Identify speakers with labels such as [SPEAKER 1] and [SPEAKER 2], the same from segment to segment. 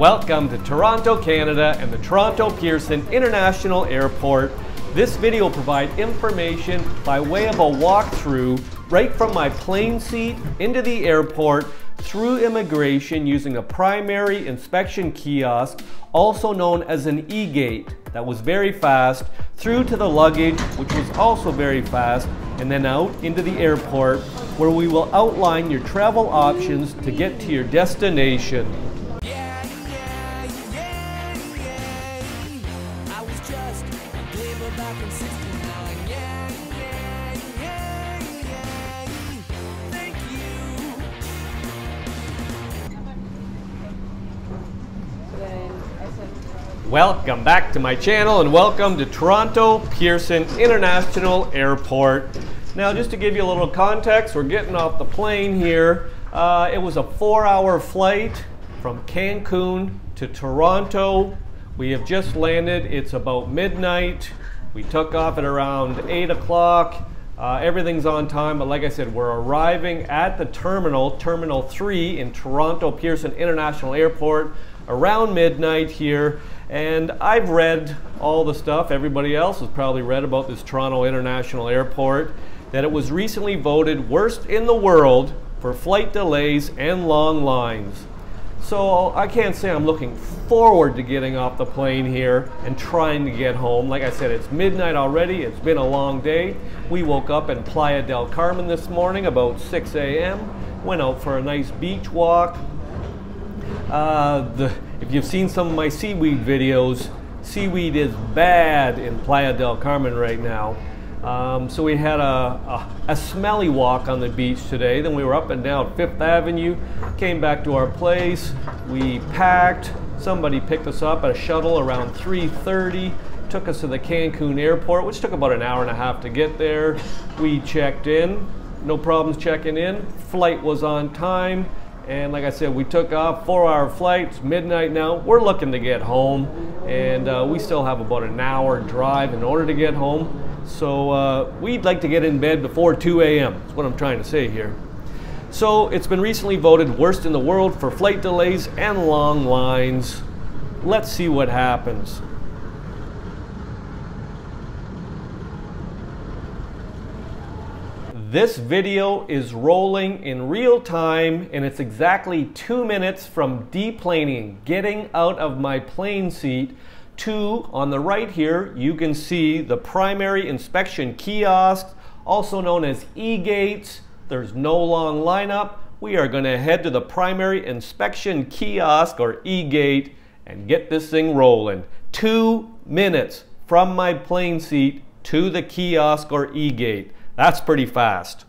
[SPEAKER 1] Welcome to Toronto, Canada and the Toronto Pearson International Airport. This video will provide information by way of a walkthrough right from my plane seat into the airport through immigration using a primary inspection kiosk, also known as an e-gate, that was very fast, through to the luggage, which was also very fast, and then out into the airport, where we will outline your travel options to get to your destination. Welcome back to my channel and welcome to Toronto Pearson International Airport. Now just to give you a little context, we're getting off the plane here. Uh, it was a four hour flight from Cancun to Toronto. We have just landed, it's about midnight. We took off at around eight o'clock. Uh, everything's on time, but like I said, we're arriving at the terminal, Terminal 3 in Toronto Pearson International Airport around midnight here. And I've read all the stuff, everybody else has probably read about this Toronto International Airport, that it was recently voted worst in the world for flight delays and long lines. So I can't say I'm looking forward to getting off the plane here and trying to get home. Like I said, it's midnight already. It's been a long day. We woke up in Playa del Carmen this morning about 6 a.m. Went out for a nice beach walk. Uh, the, if you've seen some of my seaweed videos, seaweed is bad in Playa del Carmen right now. Um, so we had a, a, a, smelly walk on the beach today. Then we were up and down Fifth Avenue, came back to our place. We packed. Somebody picked us up at a shuttle around 3.30, took us to the Cancun airport, which took about an hour and a half to get there. We checked in, no problems checking in. Flight was on time. And like I said, we took off four hour flights, midnight now. We're looking to get home and uh, we still have about an hour drive in order to get home. So uh, we'd like to get in bed before 2 a.m. That's what I'm trying to say here. So it's been recently voted worst in the world for flight delays and long lines. Let's see what happens. This video is rolling in real time and it's exactly two minutes from deplaning, getting out of my plane seat to, on the right here, you can see the primary inspection kiosks, also known as e-gates. There's no long lineup. We are gonna head to the primary inspection kiosk or e-gate and get this thing rolling. Two minutes from my plane seat to the kiosk or e-gate. That's pretty fast.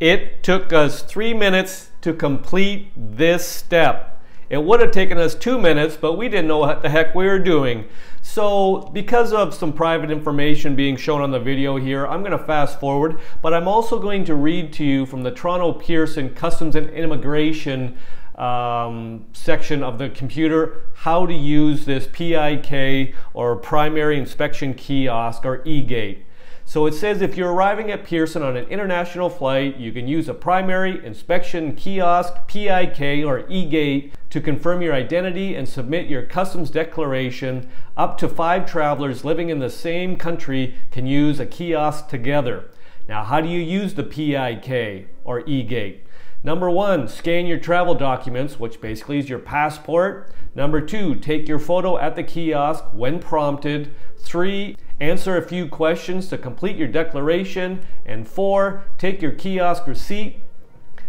[SPEAKER 1] It took us three minutes to complete this step. It would have taken us two minutes, but we didn't know what the heck we were doing. So because of some private information being shown on the video here, I'm going to fast forward, but I'm also going to read to you from the Toronto Pearson Customs and Immigration um, section of the computer how to use this PIK or Primary Inspection Kiosk or E-Gate. So it says if you're arriving at Pearson on an international flight, you can use a primary inspection kiosk, PIK, or e-gate to confirm your identity and submit your customs declaration. Up to five travelers living in the same country can use a kiosk together. Now, how do you use the PIK or e-gate? Number one, scan your travel documents, which basically is your passport. Number two, take your photo at the kiosk when prompted. Three, answer a few questions to complete your declaration. And four, take your kiosk receipt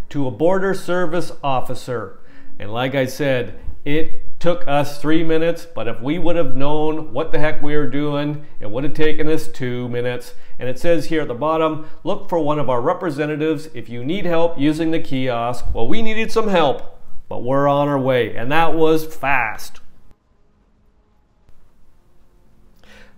[SPEAKER 1] to a border service officer. And like I said, it took us three minutes, but if we would have known what the heck we were doing, it would have taken us two minutes. And it says here at the bottom, look for one of our representatives if you need help using the kiosk. Well, we needed some help, but we're on our way, and that was fast.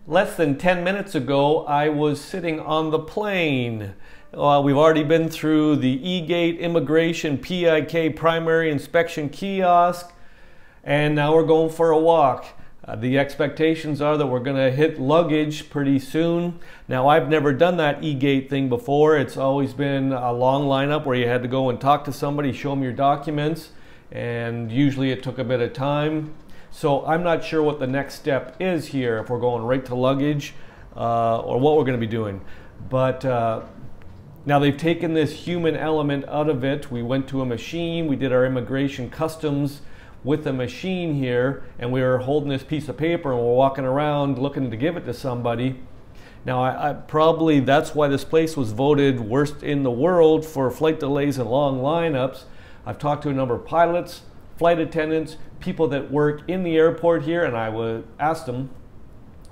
[SPEAKER 1] Less than 10 minutes ago, I was sitting on the plane. Uh, we've already been through the E-Gate Immigration PIK Primary Inspection Kiosk, and now we're going for a walk. Uh, the expectations are that we're going to hit luggage pretty soon. Now, I've never done that e-gate thing before. It's always been a long lineup where you had to go and talk to somebody, show them your documents, and usually it took a bit of time. So I'm not sure what the next step is here, if we're going right to luggage uh, or what we're going to be doing. But uh, now they've taken this human element out of it. We went to a machine, we did our immigration customs with a machine here, and we were holding this piece of paper and we're walking around looking to give it to somebody. Now, I, I, probably that's why this place was voted worst in the world for flight delays and long lineups. I've talked to a number of pilots, flight attendants, people that work in the airport here, and I would ask them,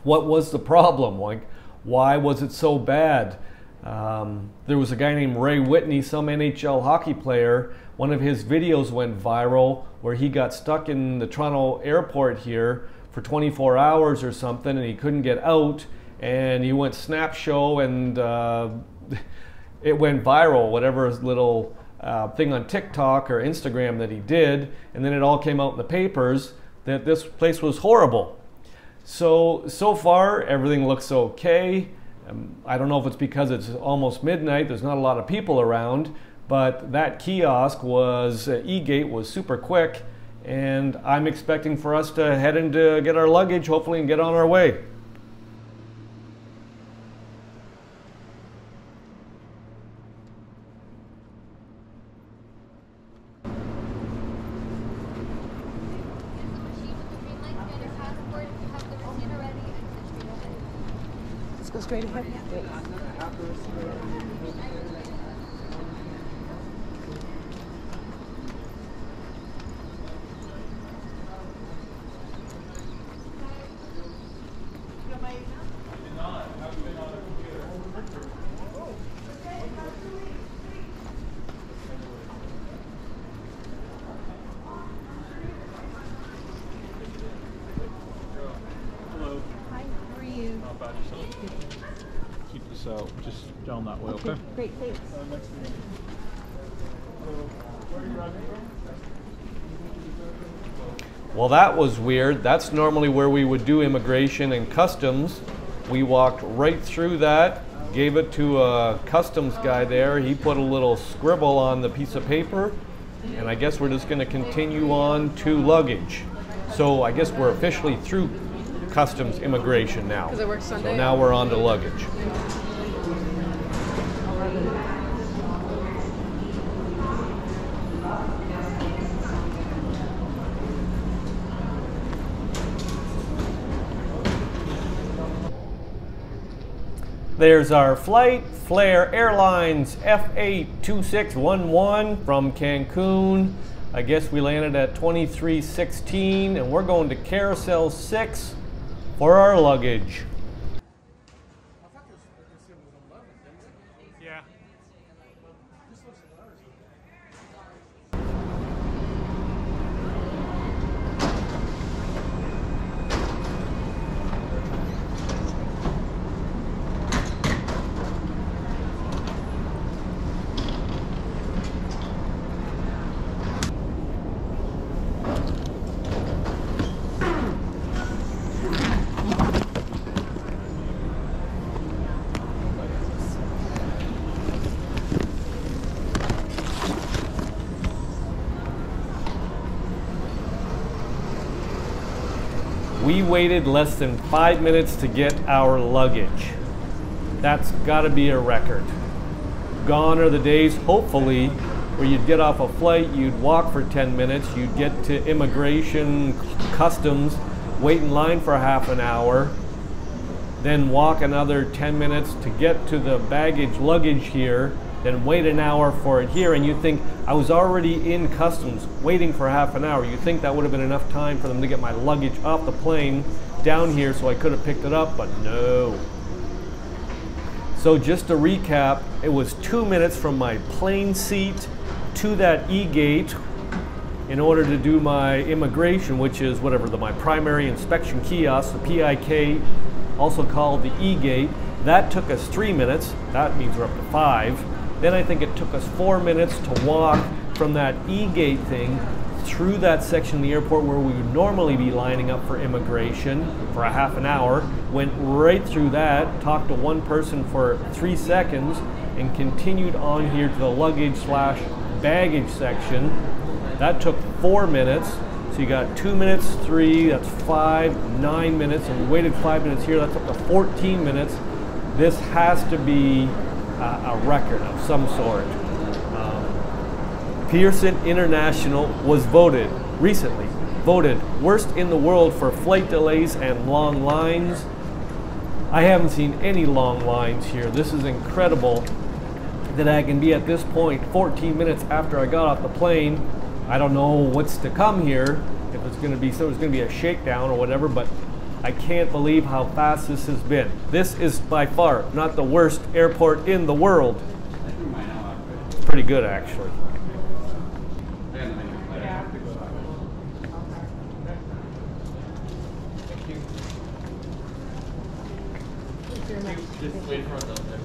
[SPEAKER 1] what was the problem? Like, why was it so bad? Um, there was a guy named Ray Whitney, some NHL hockey player. One of his videos went viral where he got stuck in the Toronto airport here for 24 hours or something and he couldn't get out and he went snap show and uh, it went viral, whatever his little uh, thing on TikTok or Instagram that he did, and then it all came out in the papers that this place was horrible. So, so far, everything looks okay. Um, I don't know if it's because it's almost midnight, there's not a lot of people around, but that kiosk was, uh, e-gate was super quick, and I'm expecting for us to head in to get our luggage, hopefully, and get on our way.
[SPEAKER 2] Go straight ahead.
[SPEAKER 3] So just down that way, okay? okay?
[SPEAKER 2] Great, thanks.
[SPEAKER 1] Well, that was weird. That's normally where we would do immigration and customs. We walked right through that, gave it to a customs guy there. He put a little scribble on the piece of paper, and I guess we're just going to continue on to luggage. So I guess we're officially through customs immigration now.
[SPEAKER 2] Because it works Sunday.
[SPEAKER 1] So now we're on to luggage. There's our flight, Flair Airlines F82611 from Cancun. I guess we landed at 2316 and we're going to Carousel 6 for our luggage. We waited less than five minutes to get our luggage. That's got to be a record. Gone are the days, hopefully, where you'd get off a flight, you'd walk for 10 minutes, you'd get to immigration, customs, wait in line for half an hour, then walk another 10 minutes to get to the baggage luggage here, then wait an hour for it here, and you think, I was already in customs waiting for half an hour. You think that would have been enough time for them to get my luggage off the plane down here so I could have picked it up, but no. So just to recap, it was two minutes from my plane seat to that e-gate in order to do my immigration, which is whatever, the, my primary inspection kiosk, the PIK, also called the e-gate. That took us three minutes. That means we're up to five. Then I think it took us four minutes to walk from that E-gate thing through that section of the airport where we would normally be lining up for immigration for a half an hour, went right through that, talked to one person for three seconds, and continued on here to the luggage slash baggage section. That took four minutes. So you got two minutes, three, that's five, nine minutes, and we waited five minutes here, that's up to 14 minutes. This has to be a, a record of some sort. Um, Pearson International was voted recently, voted worst in the world for flight delays and long lines. I haven't seen any long lines here. This is incredible that I can be at this point 14 minutes after I got off the plane. I don't know what's to come here, if it's going to be so it's going to be a shakedown or whatever, but I can't believe how fast this has been. This is by far not the worst airport in the world. It's pretty good actually.
[SPEAKER 2] Just wait for us out there.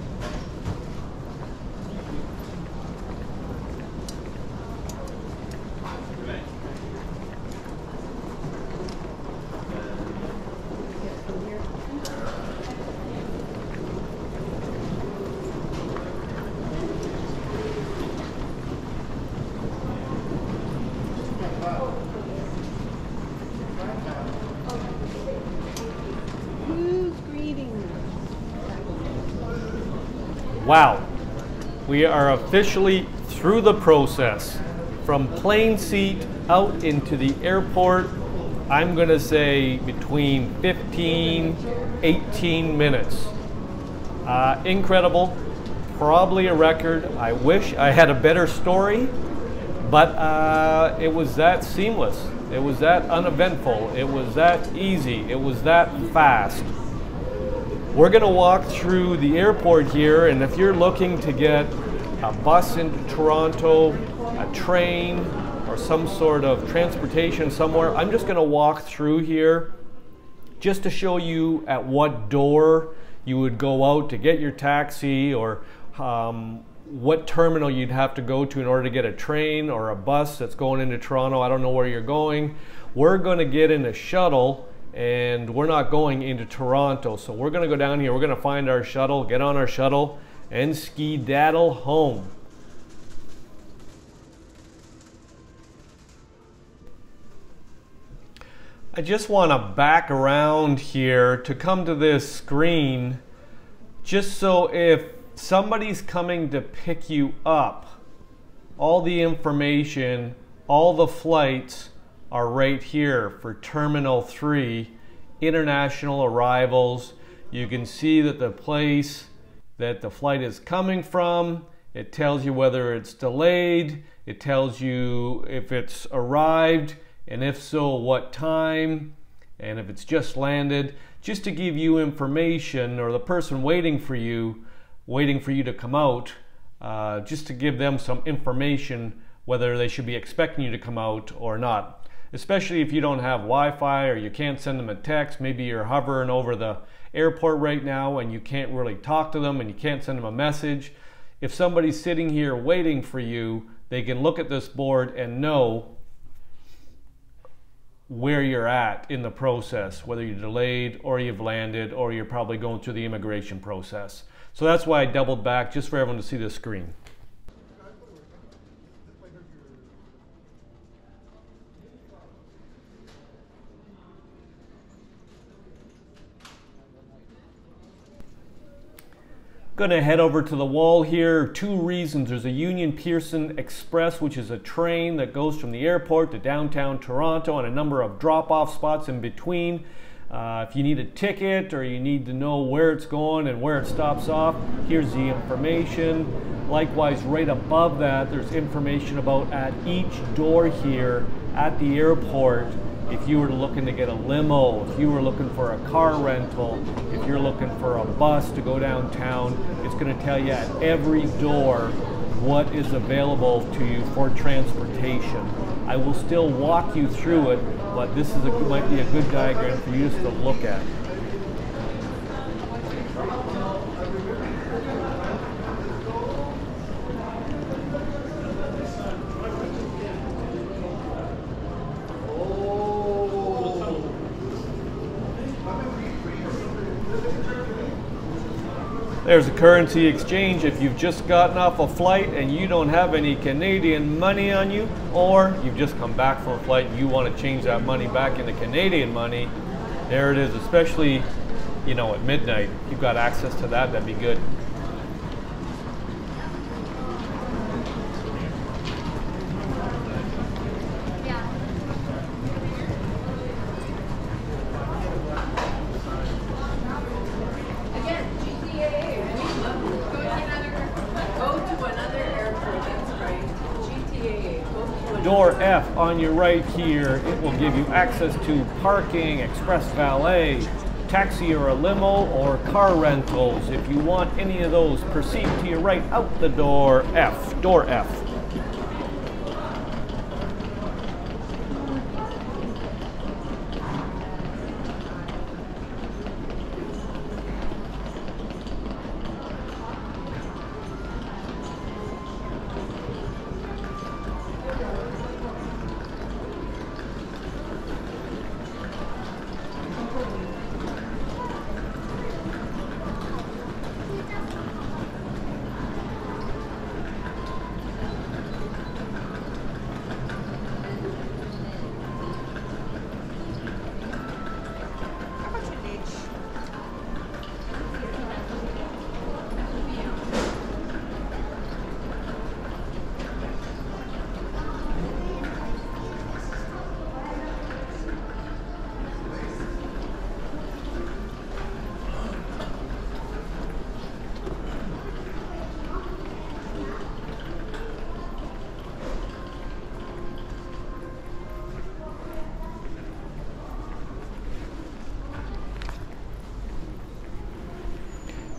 [SPEAKER 4] Who's greeting?
[SPEAKER 1] Wow. We are officially through the process. From plane seat out into the airport, I'm going to say between 15, 18 minutes. Uh, incredible. Probably a record. I wish I had a better story, but uh, it was that seamless. It was that uneventful. It was that easy. It was that fast. We're going to walk through the airport here, and if you're looking to get a bus into Toronto, a train, or some sort of transportation somewhere, I'm just going to walk through here just to show you at what door you would go out to get your taxi or um, what terminal you'd have to go to in order to get a train or a bus that's going into Toronto. I don't know where you're going. We're going to get in a shuttle and we're not going into Toronto. So we're going to go down here. We're going to find our shuttle, get on our shuttle, and ski daddle home. I just want to back around here to come to this screen just so if somebody's coming to pick you up, all the information, all the flights are right here for Terminal 3, international arrivals. You can see that the place that the flight is coming from, it tells you whether it's delayed, it tells you if it's arrived, and if so, what time, and if it's just landed, just to give you information or the person waiting for you, waiting for you to come out, uh, just to give them some information whether they should be expecting you to come out or not. Especially if you don't have Wi-Fi or you can't send them a text, maybe you're hovering over the airport right now and you can't really talk to them and you can't send them a message. If somebody's sitting here waiting for you, they can look at this board and know where you're at in the process, whether you're delayed or you've landed or you're probably going through the immigration process. So that's why I doubled back just for everyone to see the screen. Going to head over to the wall here. Two reasons. There's a Union Pearson Express, which is a train that goes from the airport to downtown Toronto and a number of drop off spots in between. Uh, if you need a ticket or you need to know where it's going and where it stops off, here's the information. Likewise, right above that, there's information about at each door here at the airport if you were looking to get a limo, if you were looking for a car rental, if you're looking for a bus to go downtown, it's going to tell you at every door what is available to you for transportation. I will still walk you through it, but this is a, might be a good diagram for you just to look at. There's a currency exchange if you've just gotten off a flight and you don't have any Canadian money on you, or you've just come back from a flight and you want to change that money back into Canadian money. There it is, especially, you know, at midnight. If you've got access to that, that'd be good.
[SPEAKER 2] Again, GTA, go to another airport, that's right. GTA, go to another.
[SPEAKER 1] Door F on your right here, it will give you access to parking, express valet, taxi or a limo, or car rentals. If you want any of those, proceed to your right out the door F. Door F.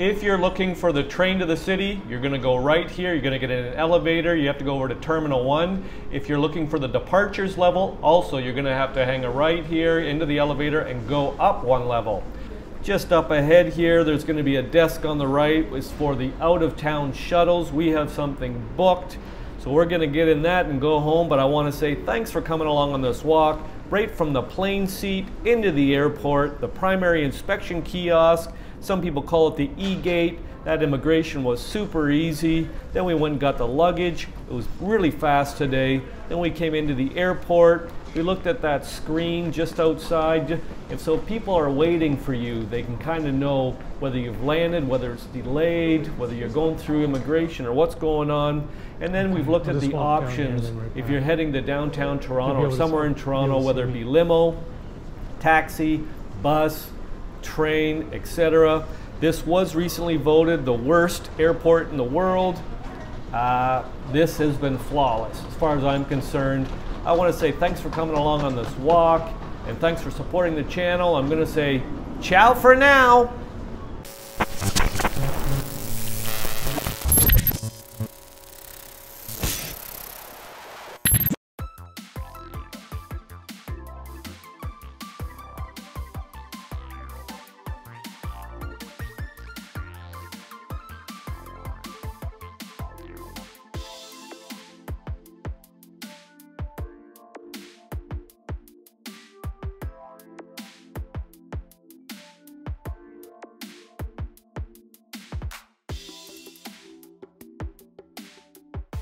[SPEAKER 1] If you're looking for the train to the city, you're going to go right here. You're going to get in an elevator. You have to go over to Terminal 1. If you're looking for the departures level, also you're going to have to hang a right here into the elevator and go up one level. Just up ahead here, there's going to be a desk on the right. It's for the out of town shuttles. We have something booked. So we're going to get in that and go home. But I want to say thanks for coming along on this walk. Right from the plane seat into the airport, the primary inspection kiosk. Some people call it the e-gate. That immigration was super easy. Then we went and got the luggage. It was really fast today. Then we came into the airport. We looked at that screen just outside. And so people are waiting for you. They can kind of know whether you've landed, whether it's delayed, whether you're going through immigration or what's going on. And then we've looked at the
[SPEAKER 5] walk down here and
[SPEAKER 1] options. If you're heading to downtown Toronto or somewhere in Toronto, whether it be limo, taxi, bus, train, etc. This was recently voted the worst airport in the world. Uh, this has been flawless as far as I'm concerned. I want to say thanks for coming along on this walk and thanks for supporting the channel. I'm going to say ciao for now.